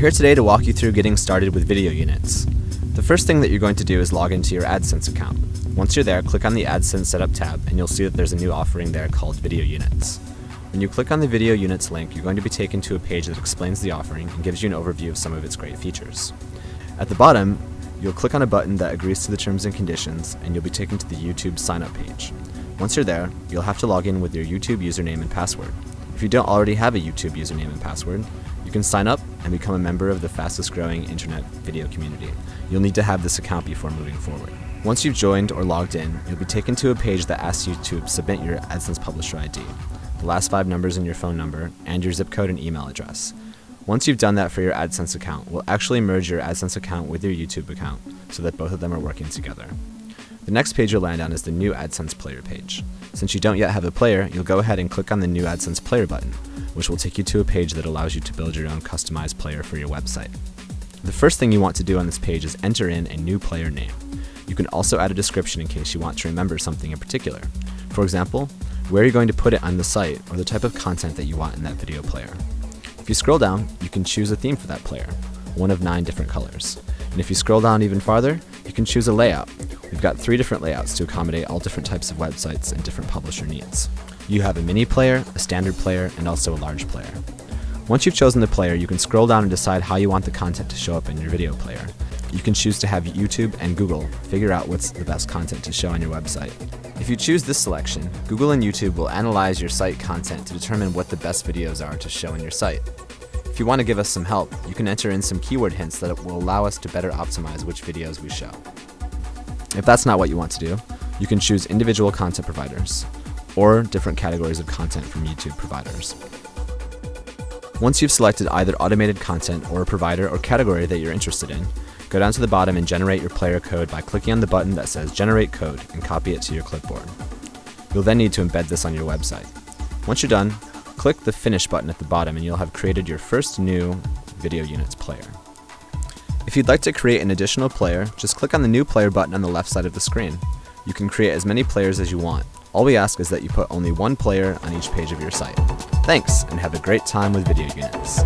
We're here today to walk you through getting started with video units. The first thing that you're going to do is log into your AdSense account. Once you're there, click on the AdSense Setup tab and you'll see that there's a new offering there called Video Units. When you click on the Video Units link, you're going to be taken to a page that explains the offering and gives you an overview of some of its great features. At the bottom, you'll click on a button that agrees to the terms and conditions and you'll be taken to the YouTube sign up page. Once you're there, you'll have to log in with your YouTube username and password. If you don't already have a YouTube username and password, you can sign up and become a member of the fastest growing internet video community. You'll need to have this account before moving forward. Once you've joined or logged in, you'll be taken to a page that asks you to submit your AdSense Publisher ID, the last five numbers in your phone number, and your zip code and email address. Once you've done that for your AdSense account, we'll actually merge your AdSense account with your YouTube account so that both of them are working together. The next page you'll land on is the new AdSense Player page. Since you don't yet have a player, you'll go ahead and click on the new AdSense Player button, which will take you to a page that allows you to build your own customized player for your website. The first thing you want to do on this page is enter in a new player name. You can also add a description in case you want to remember something in particular. For example, where you're going to put it on the site or the type of content that you want in that video player. If you scroll down, you can choose a theme for that player, one of nine different colors. And if you scroll down even farther, you can choose a layout. We've got three different layouts to accommodate all different types of websites and different publisher needs. You have a mini player, a standard player, and also a large player. Once you've chosen the player, you can scroll down and decide how you want the content to show up in your video player. You can choose to have YouTube and Google figure out what's the best content to show on your website. If you choose this selection, Google and YouTube will analyze your site content to determine what the best videos are to show in your site. If you want to give us some help, you can enter in some keyword hints that will allow us to better optimize which videos we show. If that's not what you want to do, you can choose individual content providers or different categories of content from YouTube providers. Once you've selected either automated content or a provider or category that you're interested in, go down to the bottom and generate your player code by clicking on the button that says Generate Code and copy it to your clipboard. You'll then need to embed this on your website. Once you're done, click the Finish button at the bottom and you'll have created your first new Video Units player. If you'd like to create an additional player, just click on the New Player button on the left side of the screen. You can create as many players as you want. All we ask is that you put only one player on each page of your site. Thanks, and have a great time with video units.